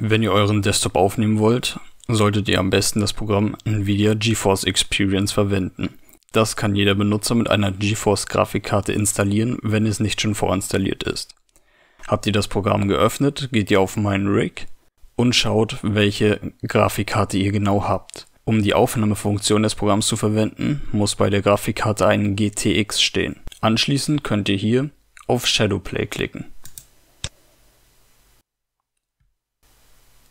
Wenn ihr euren Desktop aufnehmen wollt, solltet ihr am besten das Programm Nvidia GeForce Experience verwenden. Das kann jeder Benutzer mit einer GeForce Grafikkarte installieren, wenn es nicht schon vorinstalliert ist. Habt ihr das Programm geöffnet, geht ihr auf meinen Rig und schaut, welche Grafikkarte ihr genau habt. Um die Aufnahmefunktion des Programms zu verwenden, muss bei der Grafikkarte ein GTX stehen. Anschließend könnt ihr hier auf Shadowplay klicken.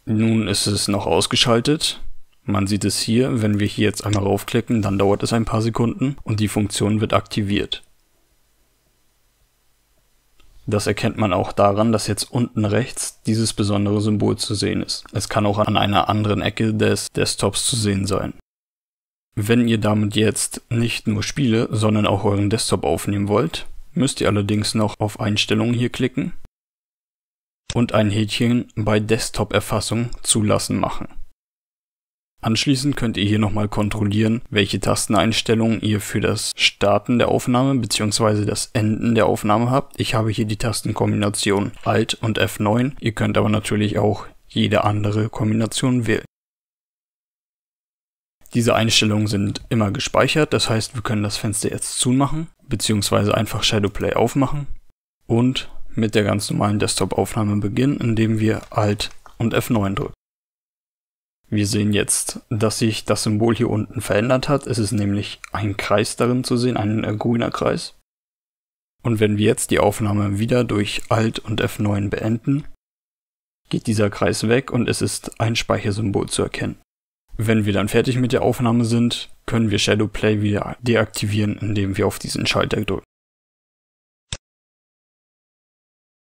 Nun ist es noch ausgeschaltet. Man sieht es hier, wenn wir hier jetzt einmal raufklicken, dann dauert es ein paar Sekunden und die Funktion wird aktiviert. Das erkennt man auch daran, dass jetzt unten rechts dieses besondere Symbol zu sehen ist. Es kann auch an einer anderen Ecke des Desktops zu sehen sein. Wenn ihr damit jetzt nicht nur Spiele, sondern auch euren Desktop aufnehmen wollt, müsst ihr allerdings noch auf Einstellungen hier klicken und ein Häkchen bei Desktop-Erfassung zulassen machen. Anschließend könnt ihr hier nochmal kontrollieren, welche Tasteneinstellungen ihr für das Starten der Aufnahme bzw. das Enden der Aufnahme habt. Ich habe hier die Tastenkombination Alt und F9. Ihr könnt aber natürlich auch jede andere Kombination wählen. Diese Einstellungen sind immer gespeichert, das heißt, wir können das Fenster jetzt zumachen, bzw. einfach Shadowplay aufmachen und mit der ganz normalen Desktop-Aufnahme beginnen, indem wir Alt und F9 drücken. Wir sehen jetzt, dass sich das Symbol hier unten verändert hat. Es ist nämlich ein Kreis darin zu sehen, ein äh, grüner Kreis. Und wenn wir jetzt die Aufnahme wieder durch Alt und F9 beenden, geht dieser Kreis weg und es ist ein Speichersymbol zu erkennen. Wenn wir dann fertig mit der Aufnahme sind, können wir Shadowplay wieder deaktivieren, indem wir auf diesen Schalter drücken.